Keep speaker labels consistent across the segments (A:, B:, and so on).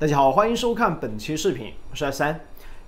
A: 大家好，欢迎收看本期视频，我是阿三。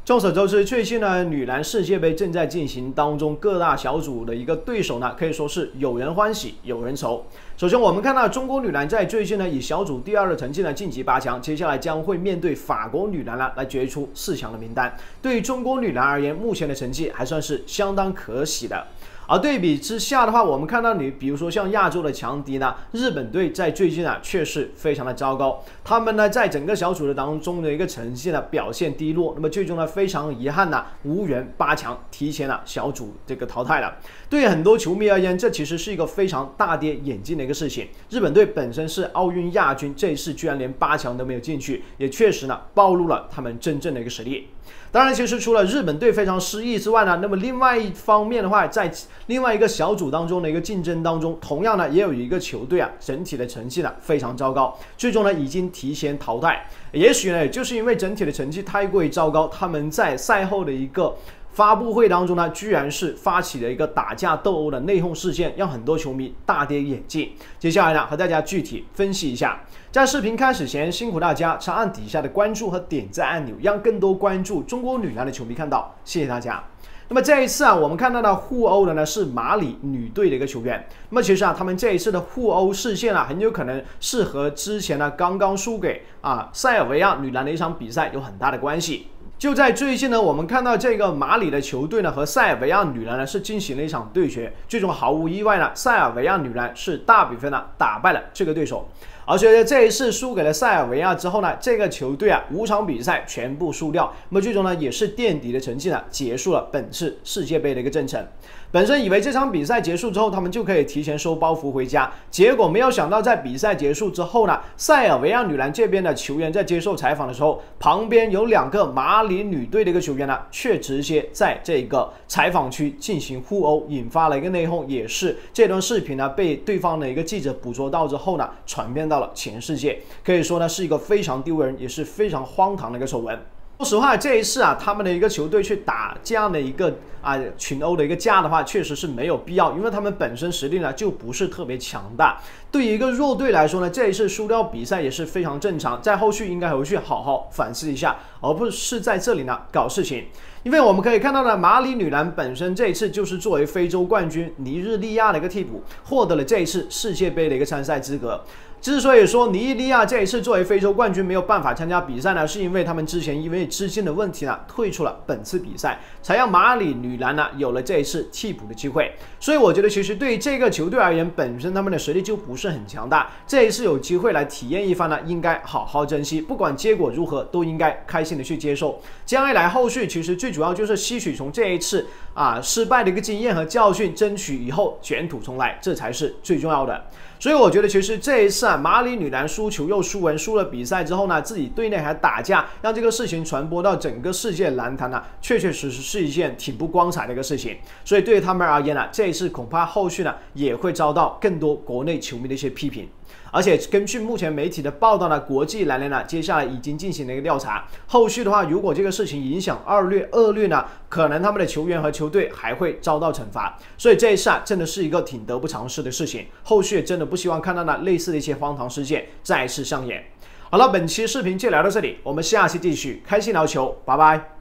A: 众所周知，最近呢，女篮世界杯正在进行当中，各大小组的一个对手呢，可以说是有人欢喜有人愁。首先，我们看到中国女篮在最近呢，以小组第二的成绩呢晋级八强，接下来将会面对法国女篮呢，来决出四强的名单。对于中国女篮而言，目前的成绩还算是相当可喜的。而对比之下的话，我们看到你，比如说像亚洲的强敌呢，日本队在最近啊，确实非常的糟糕。他们呢，在整个小组的当中的一个成绩呢，表现低落。那么最终呢，非常遗憾呢，无缘八强，提前了小组这个淘汰了。对于很多球迷而言，这其实是一个非常大跌眼镜的一个事情。日本队本身是奥运亚军，这一次居然连八强都没有进去，也确实呢，暴露了他们真正的一个实力。当然，其实除了日本队非常失意之外呢，那么另外一方面的话，在另外一个小组当中的一个竞争当中，同样呢也有一个球队啊，整体的成绩呢非常糟糕，最终呢已经提前淘汰。也许呢，就是因为整体的成绩太过于糟糕，他们在赛后的一个。发布会当中呢，居然是发起了一个打架斗殴的内讧事件，让很多球迷大跌眼镜。接下来呢，和大家具体分析一下。在视频开始前，辛苦大家长按底下的关注和点赞按钮，让更多关注中国女篮的球迷看到。谢谢大家。那么这一次啊，我们看到的互殴的呢是马里女队的一个球员。那么其实啊，他们这一次的互殴事件啊，很有可能是和之前呢刚刚输给啊塞尔维亚女篮的一场比赛有很大的关系。就在最近呢，我们看到这个马里的球队呢和塞尔维亚女篮呢是进行了一场对决，最终毫无意外呢，塞尔维亚女篮是大比分呢打败了这个对手。而且在这一次输给了塞尔维亚之后呢，这个球队啊五场比赛全部输掉，那么最终呢也是垫底的成绩呢结束了本次世界杯的一个征程。本身以为这场比赛结束之后，他们就可以提前收包袱回家，结果没有想到在比赛结束之后呢，塞尔维亚女篮这边的球员在接受采访的时候，旁边有两个马里女队的一个球员呢，却直接在这个采访区进行互殴，引发了一个内讧，也是这段视频呢被对方的一个记者捕捉到之后呢，传遍到了全世界，可以说呢是一个非常丢人，也是非常荒唐的一个丑闻。说实话，这一次啊，他们的一个球队去打这样的一个啊群殴的一个架的话，确实是没有必要，因为他们本身实力呢就不是特别强大。对于一个弱队来说呢，这一次输掉比赛也是非常正常，在后续应该回去好好反思一下，而不是在这里呢搞事情。因为我们可以看到呢，马里女篮本身这一次就是作为非洲冠军尼日利亚的一个替补，获得了这一次世界杯的一个参赛资格。之所以说尼日利亚这一次作为非洲冠军没有办法参加比赛呢，是因为他们之前因为资金的问题呢退出了本次比赛，才让马里女篮呢有了这一次替补的机会。所以我觉得其实对于这个球队而言，本身他们的实力就不是很强大，这一次有机会来体验一番呢，应该好好珍惜，不管结果如何，都应该开心的去接受。这样一来，后续其实最主要就是吸取从这一次啊失败的一个经验和教训，争取以后卷土重来，这才是最重要的。所以我觉得，其实这一次啊，马里女篮输球又输人，输了比赛之后呢，自己队内还打架，让这个事情传播到整个世界篮坛呢，确确实实是一件挺不光彩的一个事情。所以对于他们而言呢，这一次恐怕后续呢也会遭到更多国内球迷的一些批评。而且根据目前媒体的报道呢，国际篮联呢接下来已经进行了一个调查。后续的话，如果这个事情影响恶劣恶劣呢，可能他们的球员和球队还会遭到惩罚。所以这一次啊，真的是一个挺得不偿失的事情。后续真的不希望看到呢类似的一些荒唐事件再次上演。好了，本期视频就聊到这里，我们下期继续开心聊球，拜拜。